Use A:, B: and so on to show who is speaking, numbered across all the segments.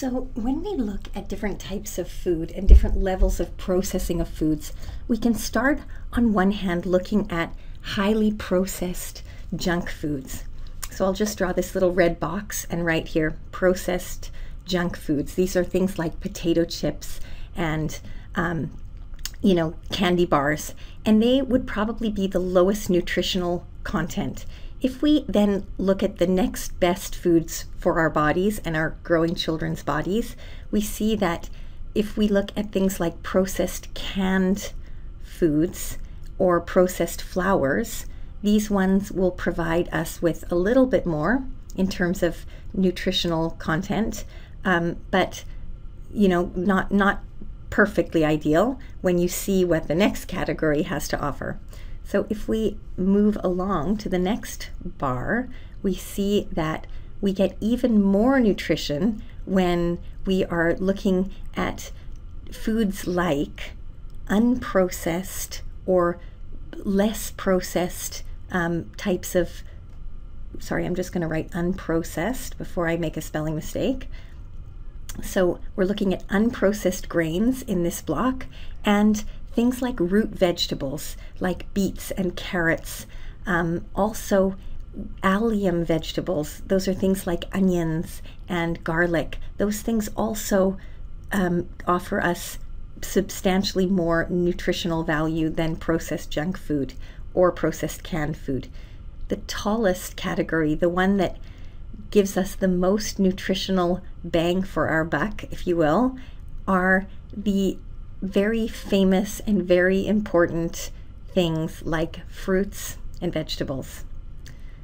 A: So, when we look at different types of food and different levels of processing of foods, we can start on one hand looking at highly processed junk foods. So, I'll just draw this little red box and write here processed junk foods. These are things like potato chips and, um, you know, candy bars, and they would probably be the lowest nutritional content. If we then look at the next best foods for our bodies and our growing children's bodies, we see that if we look at things like processed canned foods or processed flours, these ones will provide us with a little bit more in terms of nutritional content, um, but you know, not not perfectly ideal when you see what the next category has to offer. So if we move along to the next bar, we see that we get even more nutrition when we are looking at foods like unprocessed or less processed um, types of sorry i'm just going to write unprocessed before i make a spelling mistake. So we're looking at unprocessed grains in this block and things like root vegetables, like beets and carrots, um, also allium vegetables. Those are things like onions and garlic. Those things also um, offer us substantially more nutritional value than processed junk food or processed canned food. The tallest category, the one that gives us the most nutritional bang for our buck, if you will, are the very famous and very important things like fruits and vegetables.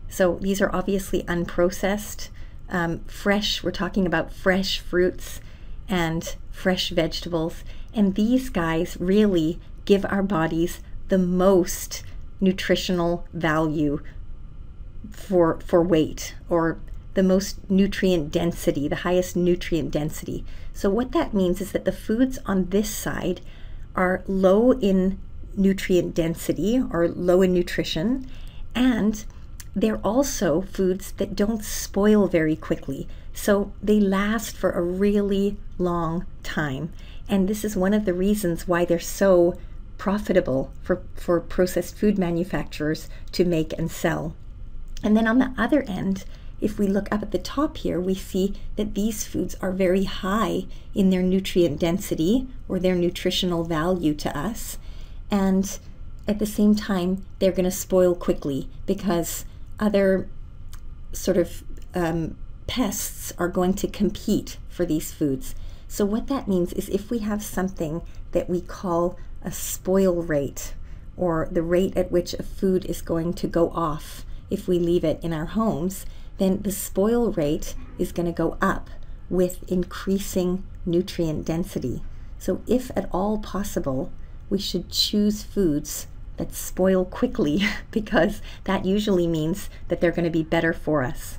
A: So these are obviously unprocessed. Um, fresh, we're talking about fresh fruits and fresh vegetables. And these guys really give our bodies the most nutritional value for, for weight or the most nutrient density, the highest nutrient density. So, what that means is that the foods on this side are low in nutrient density or low in nutrition, and they're also foods that don't spoil very quickly. So, they last for a really long time. And this is one of the reasons why they're so profitable for, for processed food manufacturers to make and sell. And then on the other end, if we look up at the top here, we see that these foods are very high in their nutrient density or their nutritional value to us. And at the same time, they're going to spoil quickly because other sort of um, pests are going to compete for these foods. So, what that means is if we have something that we call a spoil rate, or the rate at which a food is going to go off if we leave it in our homes, then the spoil rate is going to go up with increasing nutrient density. So, if at all possible, we should choose foods that spoil quickly because that usually means that they're going to be better for us.